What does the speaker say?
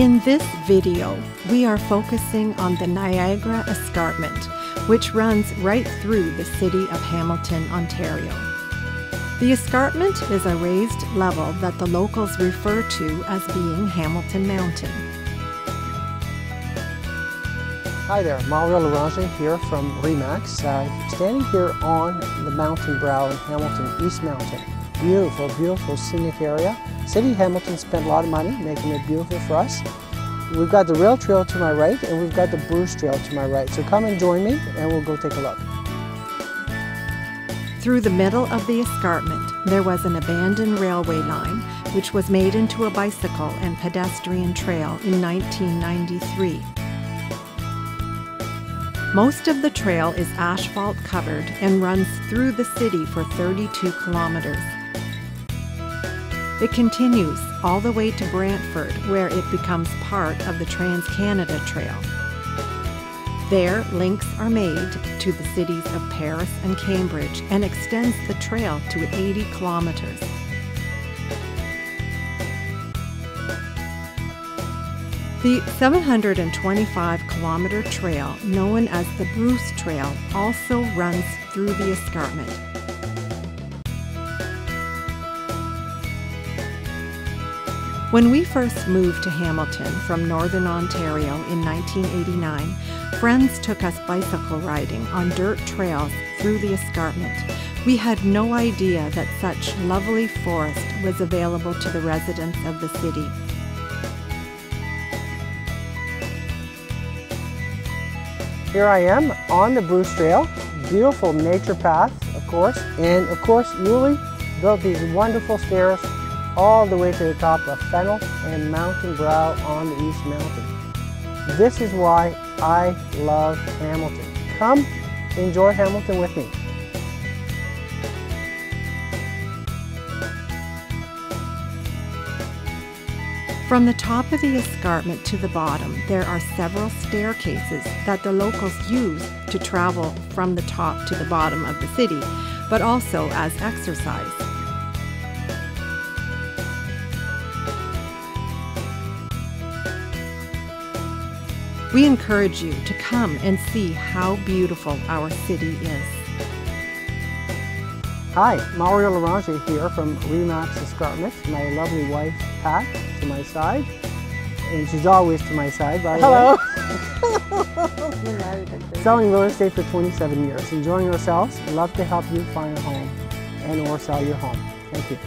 In this video, we are focusing on the Niagara Escarpment, which runs right through the city of Hamilton, Ontario. The escarpment is a raised level that the locals refer to as being Hamilton Mountain. Hi there, Mario Larange here from Remax. Uh, standing here on the mountain brow in Hamilton, East Mountain. Beautiful, beautiful scenic area. City of Hamilton spent a lot of money making it beautiful for us. We've got the rail trail to my right and we've got the Bruce Trail to my right. So come and join me and we'll go take a look. Through the middle of the escarpment, there was an abandoned railway line which was made into a bicycle and pedestrian trail in 1993. Most of the trail is asphalt covered and runs through the city for 32 kilometers. It continues all the way to Brantford, where it becomes part of the Trans Canada Trail. There, links are made to the cities of Paris and Cambridge and extends the trail to 80 kilometers. The 725 kilometer trail, known as the Bruce Trail, also runs through the escarpment. When we first moved to Hamilton from Northern Ontario in 1989, friends took us bicycle riding on dirt trails through the escarpment. We had no idea that such lovely forest was available to the residents of the city. Here I am on the Bruce Trail, beautiful nature path, of course, and of course Yulee built these wonderful stairs all the way to the top of Fennell and Mountain Brow on the East Mountain. This is why I love Hamilton. Come enjoy Hamilton with me. From the top of the escarpment to the bottom, there are several staircases that the locals use to travel from the top to the bottom of the city, but also as exercise. We encourage you to come and see how beautiful our city is. Hi, Mario Larange here from Remax Escarpment. My lovely wife, Pat, to my side. And she's always to my side, by the Hello. Selling real estate for 27 years. Enjoying ourselves. Love to help you find a home and or sell your home. Thank you.